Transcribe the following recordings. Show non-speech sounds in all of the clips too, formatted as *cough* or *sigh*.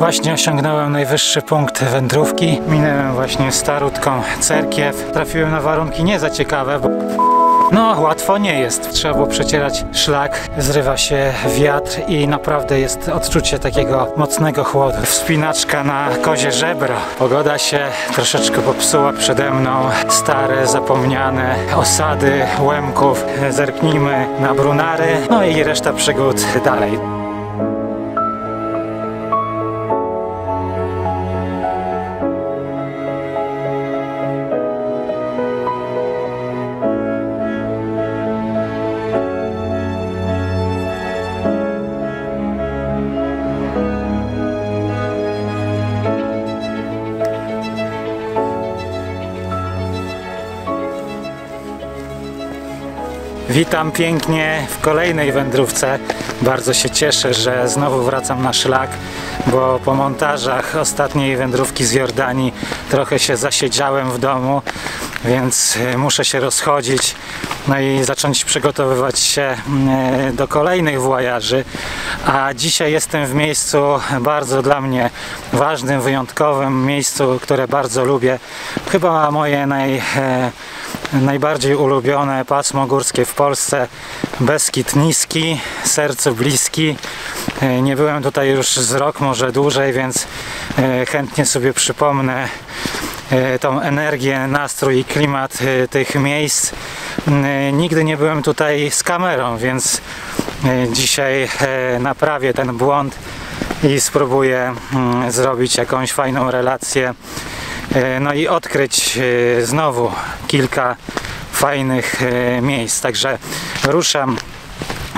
Właśnie osiągnąłem najwyższy punkt wędrówki. Minęłem właśnie starutką cerkiew. Trafiłem na warunki nie za ciekawe, bo no, łatwo nie jest. Trzeba było przecierać szlak, zrywa się wiatr i naprawdę jest odczucie takiego mocnego chłodu. Wspinaczka na kozie żebro. Pogoda się troszeczkę popsuła przede mną. Stare, zapomniane osady łemków. Zerknijmy na brunary, no i reszta przygód dalej. Witam pięknie w kolejnej wędrówce. Bardzo się cieszę, że znowu wracam na szlak, bo po montażach ostatniej wędrówki z Jordanii trochę się zasiedziałem w domu, więc y, muszę się rozchodzić no i zacząć przygotowywać się y, do kolejnych włajaży. A dzisiaj jestem w miejscu bardzo dla mnie ważnym, wyjątkowym miejscu, które bardzo lubię. Chyba moje naj e, najbardziej ulubione pasmo górskie w Polsce Beskid Niski, sercu bliski E, nie byłem tutaj już z rok, może dłużej, więc e, chętnie sobie przypomnę e, tą energię, nastrój i klimat tych miejsc. Nigdy nie byłem tutaj z kamerą, więc dzisiaj naprawię ten błąd i spróbuję mm, zrobić jakąś fajną relację no i odkryć e, znowu kilka fajnych e, miejsc. Także ruszam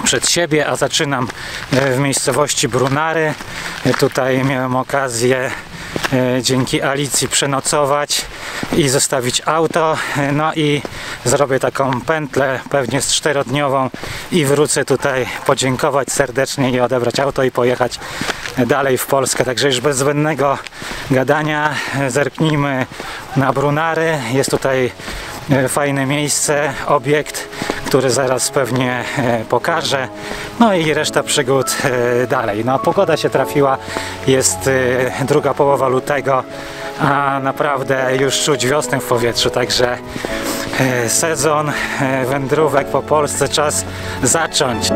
przed siebie, a zaczynam e, w miejscowości Brunary. E, Tutaj miałem okazję e, dzięki Alicji przenocować i zostawić auto. E, No i zrobię taką pętlę, pewnie z czterodniową i wrócę tutaj podziękować serdecznie i odebrać auto i pojechać dalej w Polskę. Także już bez zbędnego gadania e, zerknijmy na Brunary. Jest tutaj e, fajne miejsce, obiekt, który zaraz pewnie e, pokażę. No i reszta przygód e, dalej. No pogoda się trafiła, jest e, druga połowa lutego, a naprawdę już czuć wiosnę w powietrzu, także e, sezon e, wędrówek po Polsce czas zacząć.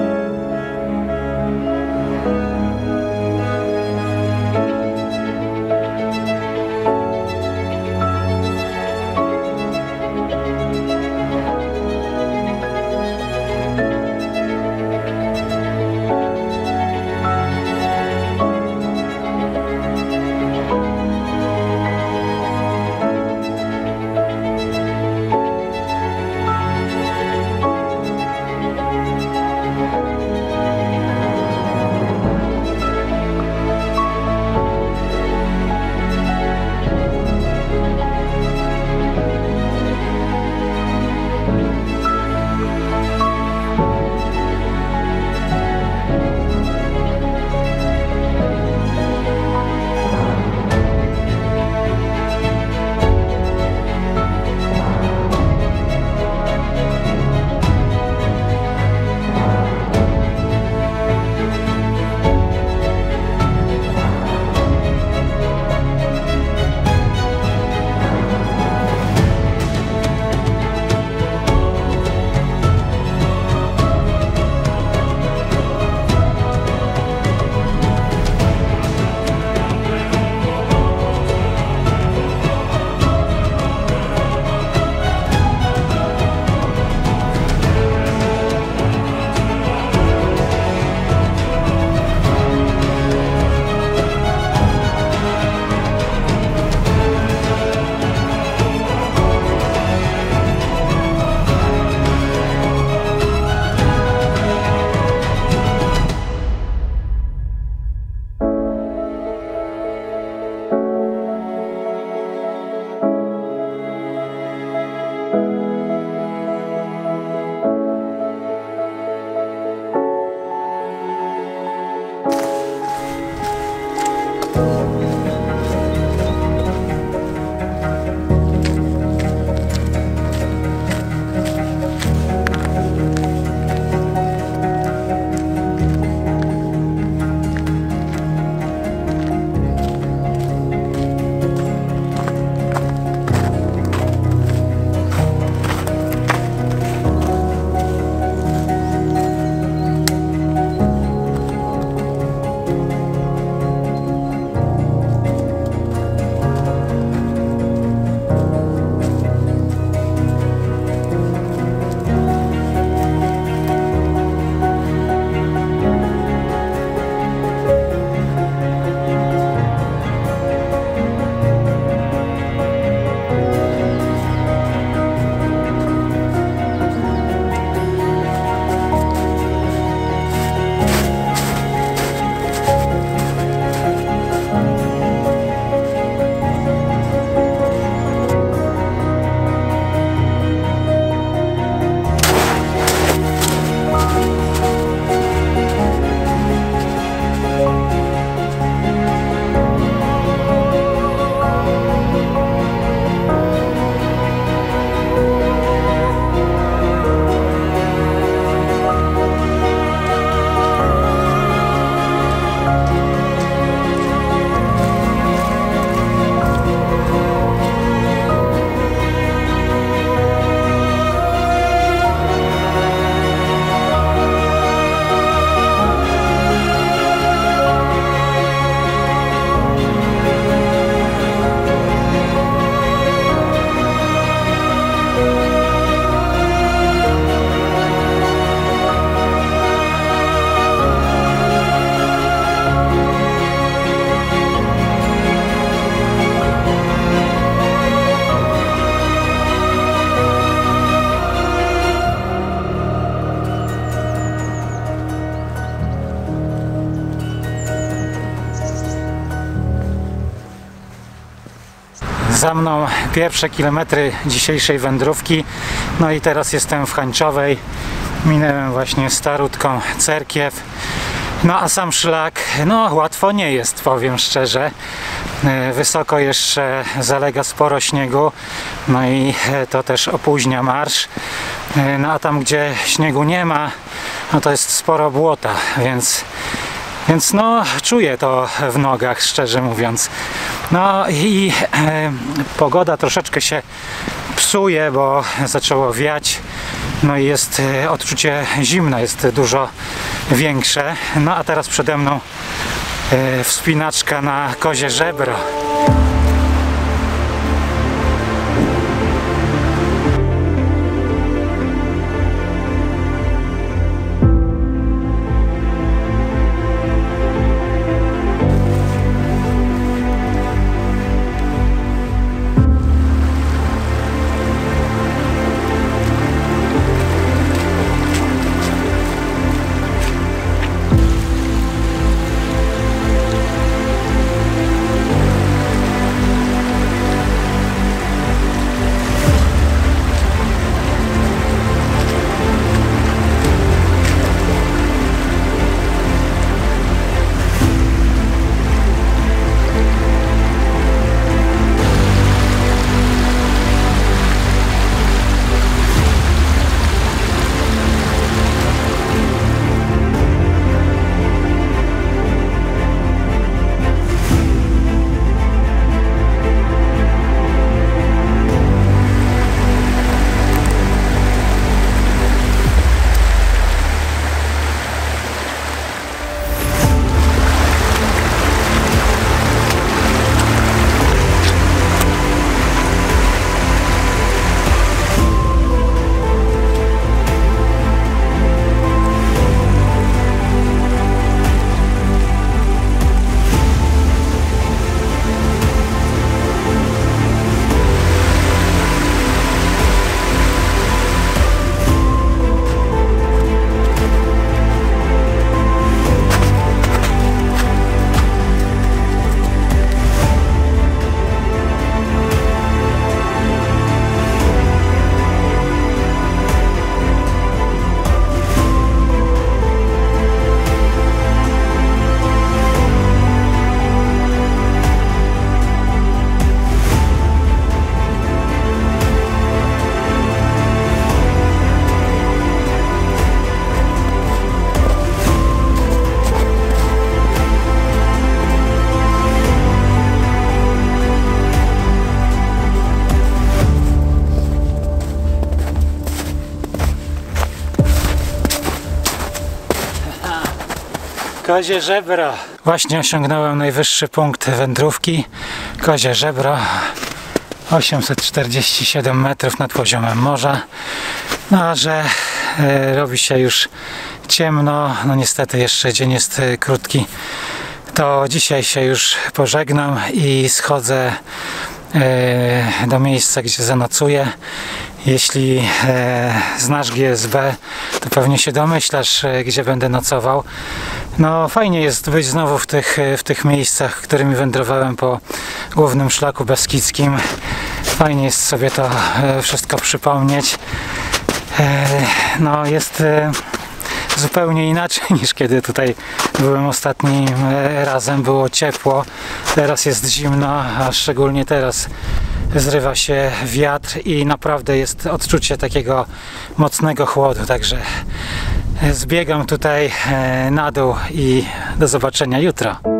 Za mną pierwsze kilometry dzisiejszej wędrówki. No i teraz jestem w Hańczowej. Minęłem właśnie starutką cerkiew. No a sam szlak, no łatwo nie jest, powiem szczerze. E, Wysoko jeszcze zalega sporo śniegu, no i e, to też opóźnia marsz. E, No a tam, gdzie śniegu nie ma, no to jest sporo błota, więc więc no, czuję to w nogach, szczerze mówiąc. No i e, pogoda troszeczkę się psuje, bo zaczęło wiać. No i jest e, odczucie zimna, jest dużo większe. No a teraz przede mną e, wspinaczka na kozie żebro. Kozie żebro. Właśnie osiągnąłem najwyższy punkt wędrówki. Kozie żebro. 847 metrów nad poziomem morza. No a że e, robi się już ciemno, no niestety jeszcze dzień jest e, krótki, to dzisiaj się już pożegnam i schodzę e, do miejsca, gdzie zanocuję. Jeśli znasz GSB, to pewnie się domyślasz, gdzie będę nocował. No fajnie jest być znowu w tych, w tych miejscach, którymi wędrowałem po głównym szlaku beskidzkim. Fajnie jest sobie to e, wszystko przypomnieć. E, no jest e, zupełnie inaczej *laughs* niż kiedy tutaj byłem ostatnim razem. Było ciepło, teraz jest zimno, a szczególnie teraz zrywa się wiatr i naprawdę jest odczucie takiego mocnego chłodu, także zbiegam tutaj e, na dół i do zobaczenia jutro.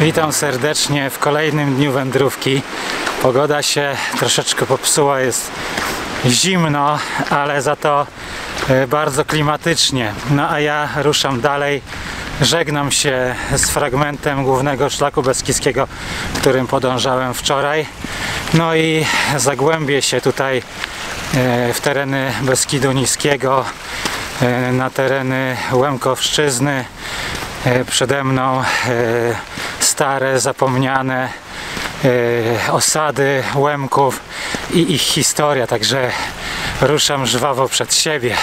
Witam serdecznie w kolejnym dniu wędrówki. Pogoda się troszeczkę popsuła, jest zimno, ale za to e, bardzo klimatycznie. No a ja ruszam dalej. Żegnam się z fragmentem głównego szlaku beskidzkiego, którym podążałem wczoraj. No i zagłębię się tutaj e, w tereny Beskidu Niskiego, e, na tereny Łemkowszczyzny. Przede mną stare, zapomniane e, osady Łemków i ich historia, także ruszam żwawo przed siebie.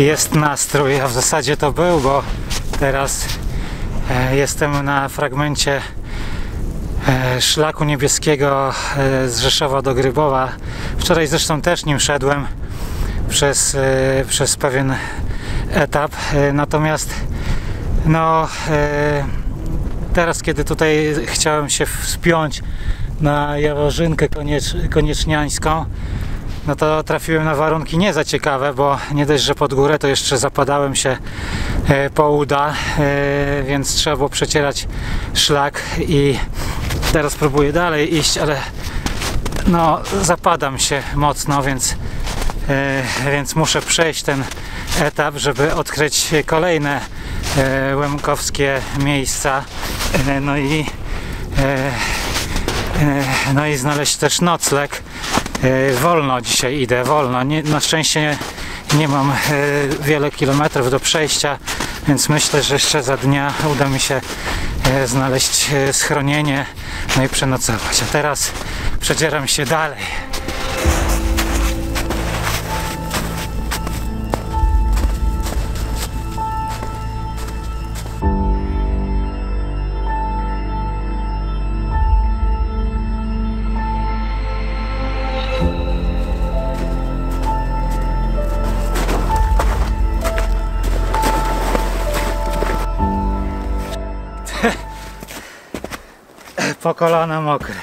Jest nastrój, a w zasadzie to był, bo teraz e, jestem na fragmencie e, szlaku niebieskiego e, z Rzeszowa do Grybowa. Wczoraj zresztą też nim szedłem przez, przez pewien etap, natomiast no teraz kiedy tutaj chciałem się wspiąć na Jaworzynkę koniecz, konieczniańską, no to trafiłem na warunki nie za ciekawe, bo nie dość, że pod górę to jeszcze zapadałem się e, po uda, e, więc trzeba było przecierać szlak i teraz próbuję dalej iść, ale no zapadam się mocno, więc, e, więc muszę przejść ten etap, żeby odkryć kolejne łemkowskie miejsca, no i no i znaleźć też nocleg. E, Wolno dzisiaj idę, wolno. Nie, na szczęście nie, nie mam e, wiele kilometrów do przejścia, więc myślę, że jeszcze za dnia uda mi się e, znaleźć schronienie, no i przenocować. A teraz przedzieram się dalej. パカラ生クレ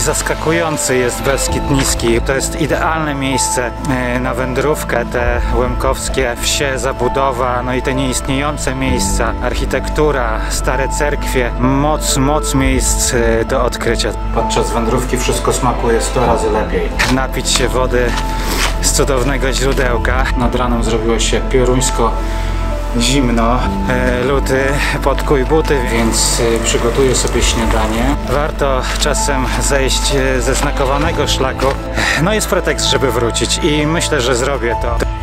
zaskakujący jest Beskid Niski. To jest idealne miejsce e, na wędrówkę. Te łemkowskie wsie, zabudowa, no i te nieistniejące miejsca, architektura, stare cerkwie. Moc, moc miejsc e, do odkrycia. Podczas wędrówki wszystko smakuje 100 razy lepiej. Napić się wody z cudownego źródełka. Nad ranem zrobiło się pioruńsko zimno, e, luty, podkuj buty, więc e, przygotuję sobie śniadanie. Warto czasem zejść e, ze znakowanego szlaku. No jest pretekst, żeby wrócić i myślę, że zrobię to.